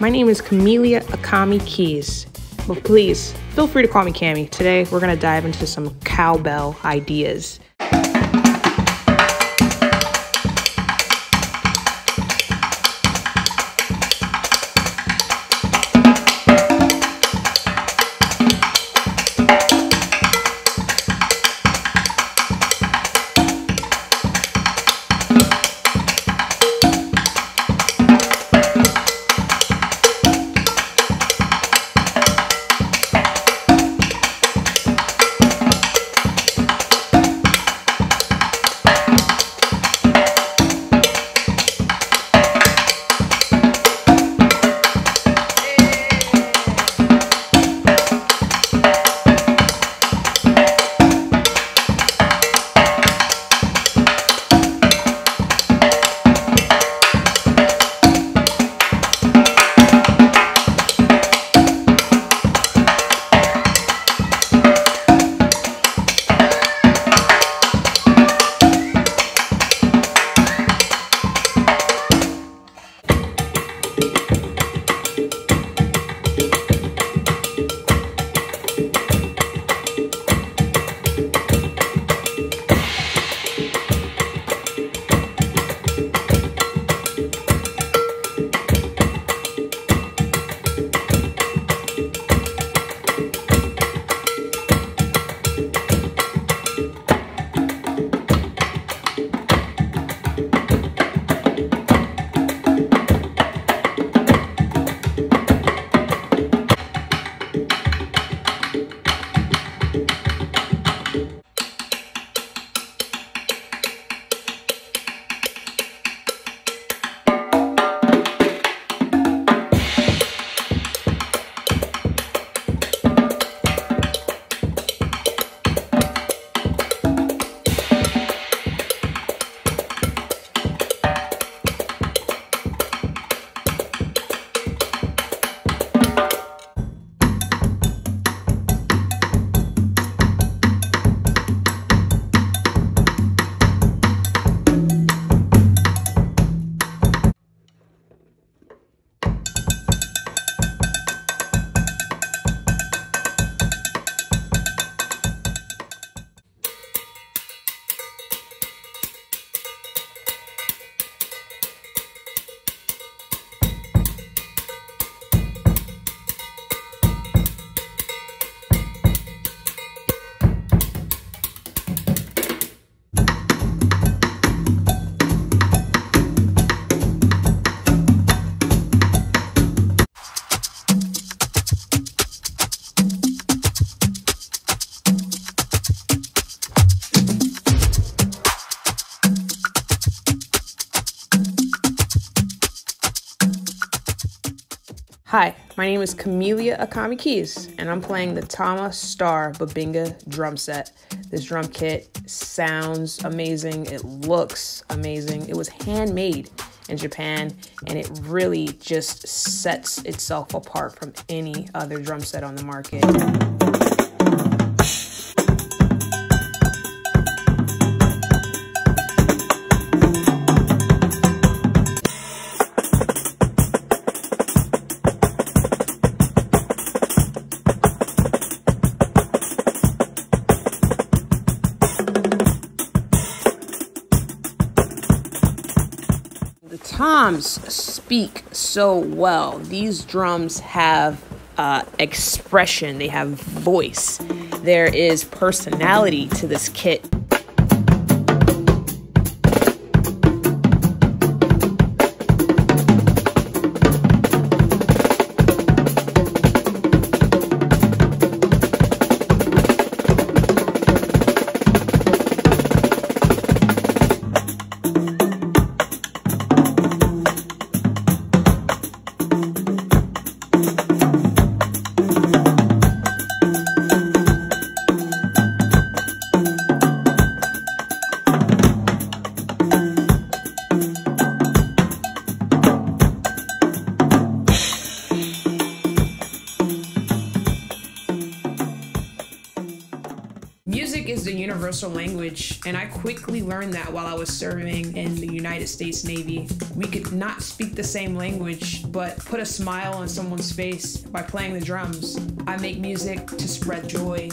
my name is Camelia Akami Keys. But please, feel free to call me Cami. Today, we're gonna dive into some cowbell ideas. Hi, my name is Camelia Akami Keys, and I'm playing the Tama Star Bubinga drum set. This drum kit sounds amazing, it looks amazing. It was handmade in Japan, and it really just sets itself apart from any other drum set on the market. Toms speak so well. These drums have uh, expression, they have voice, there is personality to this kit. Universal language, and I quickly learned that while I was serving in the United States Navy. We could not speak the same language, but put a smile on someone's face by playing the drums. I make music to spread joy,